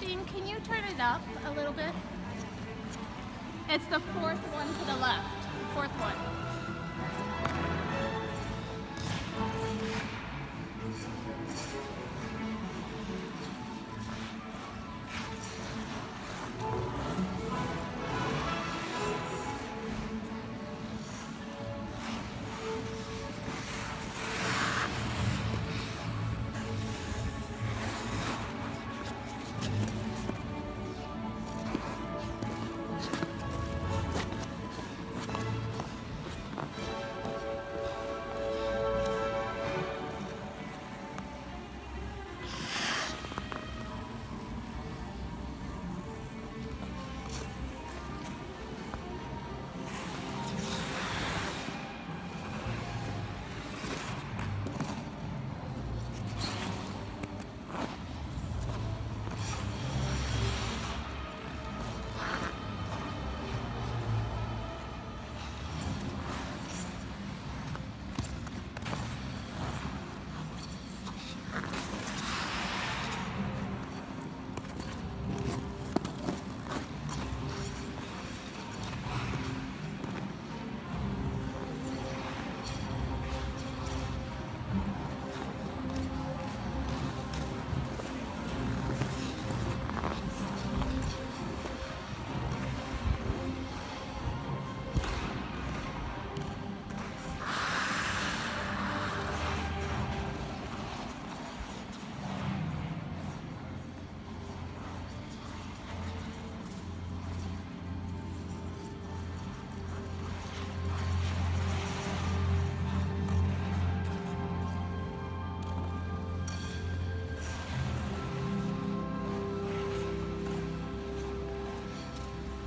Christine, can you turn it up a little bit? It's the fourth one to the left. Fourth one.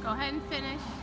Go ahead and finish.